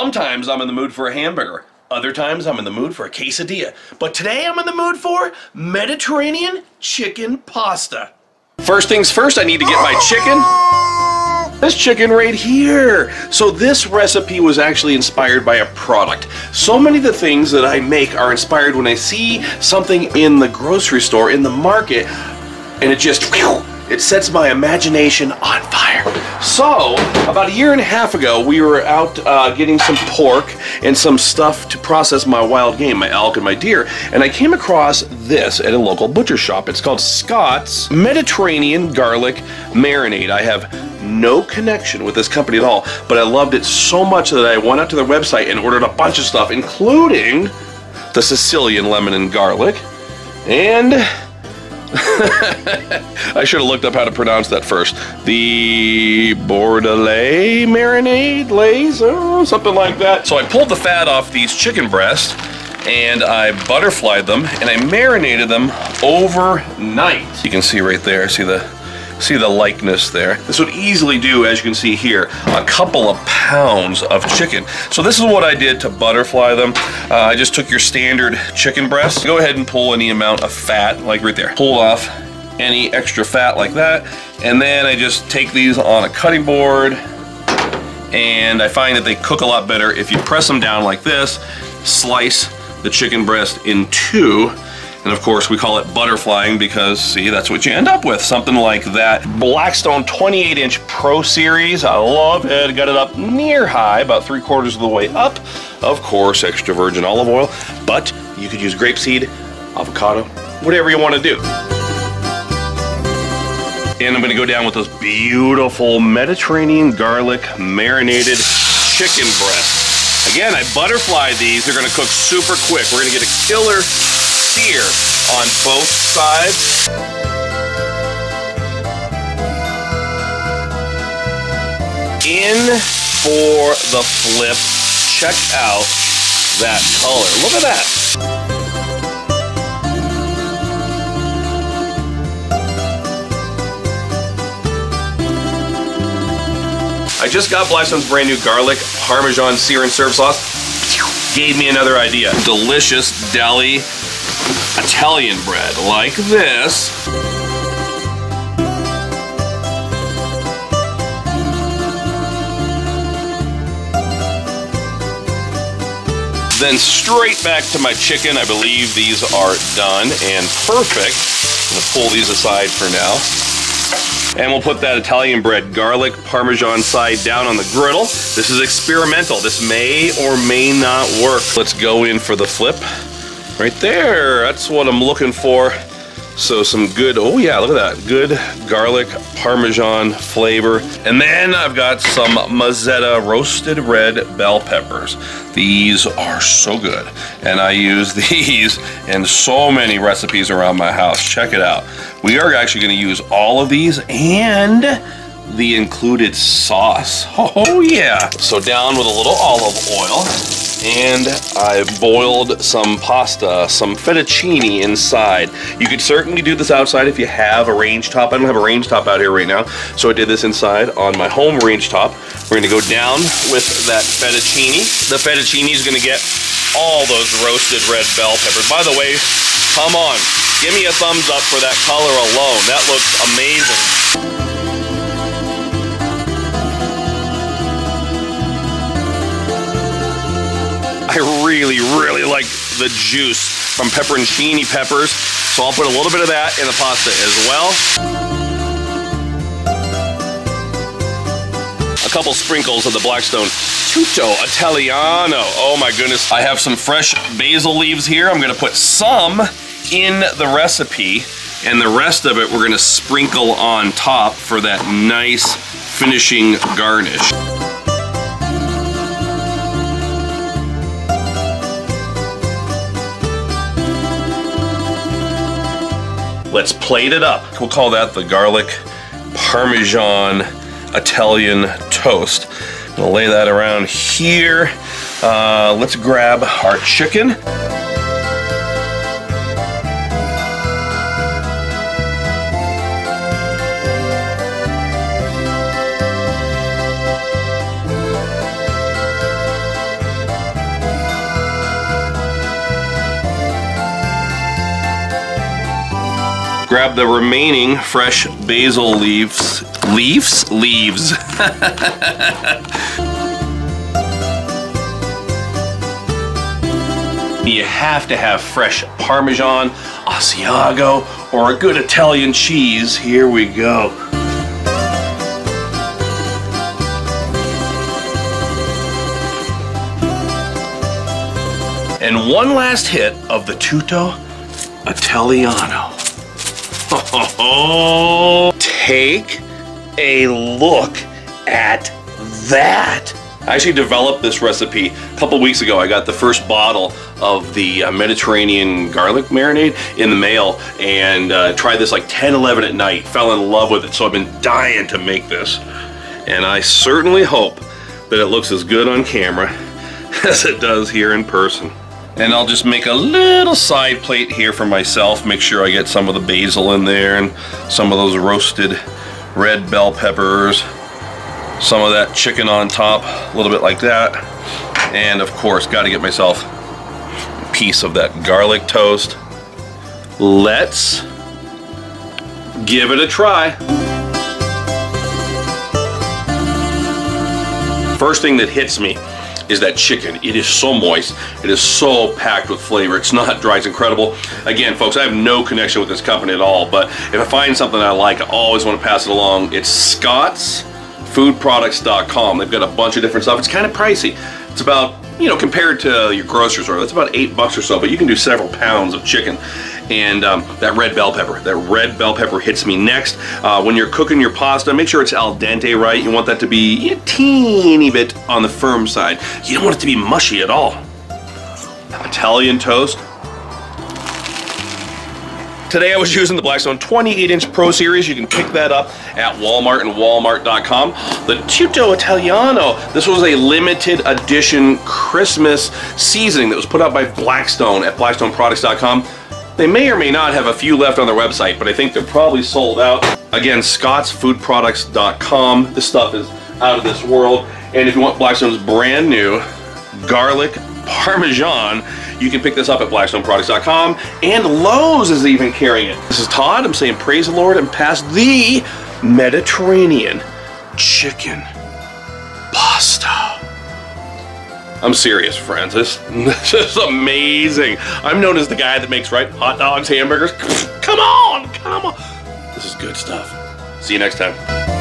Sometimes I'm in the mood for a hamburger. Other times I'm in the mood for a quesadilla. But today I'm in the mood for Mediterranean chicken pasta. First things first, I need to get my chicken. This chicken right here. So this recipe was actually inspired by a product. So many of the things that I make are inspired when I see something in the grocery store, in the market, and it just, it sets my imagination on fire. So, about a year and a half ago, we were out uh, getting some pork and some stuff to process my wild game, my elk and my deer, and I came across this at a local butcher shop. It's called Scott's Mediterranean Garlic Marinade. I have no connection with this company at all, but I loved it so much that I went out to their website and ordered a bunch of stuff, including the Sicilian lemon and garlic, and I should have looked up how to pronounce that first. The Bordelais marinade, lays, oh, something like that. So I pulled the fat off these chicken breasts and I butterflied them and I marinated them overnight. You can see right there, see the see the likeness there. This would easily do, as you can see here, a couple of pounds of chicken. So this is what I did to butterfly them. Uh, I just took your standard chicken breast. Go ahead and pull any amount of fat, like right there. Pull off any extra fat like that. And then I just take these on a cutting board and I find that they cook a lot better if you press them down like this, slice the chicken breast in two, and of course, we call it butterflying because, see, that's what you end up with, something like that. Blackstone 28 inch Pro Series, I love it. Got it up near high, about three quarters of the way up. Of course, extra virgin olive oil, but you could use grapeseed, avocado, whatever you want to do. And I'm gonna go down with those beautiful Mediterranean garlic marinated chicken breasts. Again, I butterfly these. They're gonna cook super quick. We're gonna get a killer sear on both sides. In for the flip. Check out that color. Look at that. I just got Blackstone's brand new garlic Parmesan sear and serve sauce. Gave me another idea. Delicious deli Italian bread like this. Then straight back to my chicken. I believe these are done and perfect. I'm gonna pull these aside for now. And we'll put that Italian bread garlic Parmesan side down on the griddle. This is experimental. This may or may not work. Let's go in for the flip. Right there, that's what I'm looking for. So some good, oh yeah, look at that. Good garlic Parmesan flavor. And then I've got some Mezzetta roasted red bell peppers. These are so good. And I use these in so many recipes around my house. Check it out. We are actually gonna use all of these and the included sauce. Oh yeah. So down with a little olive oil and I boiled some pasta, some fettuccine inside. You could certainly do this outside if you have a range top. I don't have a range top out here right now, so I did this inside on my home range top. We're gonna go down with that fettuccine. The fettuccine is gonna get all those roasted red bell peppers. By the way, come on, give me a thumbs up for that color alone. That looks amazing. The juice from pepperoncini peppers. So I'll put a little bit of that in the pasta as well. A couple sprinkles of the Blackstone Tutto Italiano. Oh my goodness. I have some fresh basil leaves here. I'm gonna put some in the recipe and the rest of it we're gonna sprinkle on top for that nice finishing garnish. Let's plate it up. We'll call that the garlic Parmesan Italian toast. We'll lay that around here. Uh, let's grab our chicken. Grab the remaining fresh basil leaves. Leaves? Leaves. you have to have fresh Parmesan, Asiago, or a good Italian cheese. Here we go. And one last hit of the Tutto Italiano. Take a look at that. I actually developed this recipe a couple weeks ago. I got the first bottle of the uh, Mediterranean garlic marinade in the mail and uh, tried this like 10, 11 at night. Fell in love with it, so I've been dying to make this. And I certainly hope that it looks as good on camera as it does here in person. And I'll just make a little side plate here for myself. Make sure I get some of the basil in there and some of those roasted red bell peppers some of that chicken on top, a little bit like that. And of course, got to get myself a piece of that garlic toast. Let's give it a try. First thing that hits me is that chicken. It is so moist. It is so packed with flavor. It's not dry. It's incredible. Again, folks, I have no connection with this company at all, but if I find something I like, I always want to pass it along. It's Scott's foodproducts.com. They've got a bunch of different stuff. It's kind of pricey. It's about, you know, compared to your grocery store, that's about eight bucks or so, but you can do several pounds of chicken. And um, that red bell pepper, that red bell pepper hits me next. Uh, when you're cooking your pasta, make sure it's al dente right. You want that to be a teeny bit on the firm side. You don't want it to be mushy at all. Italian toast, Today I was using the Blackstone 28 inch Pro Series. You can pick that up at Walmart and walmart.com. The Tutto Italiano, this was a limited edition Christmas seasoning that was put out by Blackstone at blackstoneproducts.com. They may or may not have a few left on their website, but I think they're probably sold out. Again, scottsfoodproducts.com. This stuff is out of this world. And if you want Blackstone's brand new garlic Parmesan, you can pick this up at blackstoneproducts.com and Lowe's is even carrying it. This is Todd. I'm saying praise the Lord and pass the Mediterranean chicken I'm serious, friends. This, this is amazing. I'm known as the guy that makes right hot dogs, hamburgers. Come on, come on. This is good stuff. See you next time.